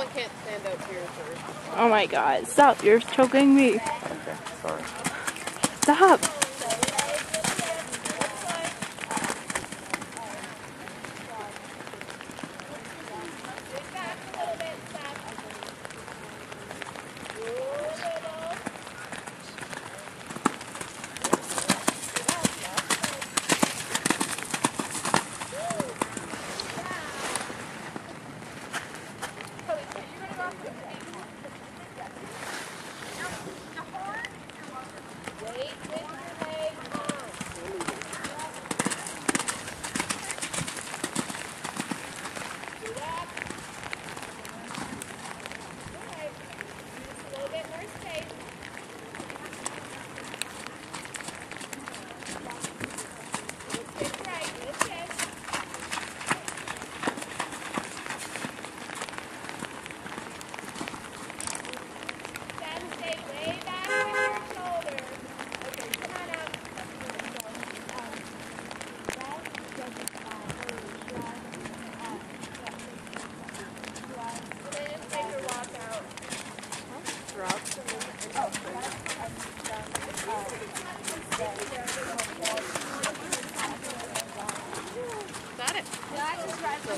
can't stand up here, sir. Oh my god. Stop. You're choking me. Okay, sorry. Stop. Yeah, I just drive.